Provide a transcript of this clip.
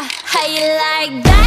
How you like that?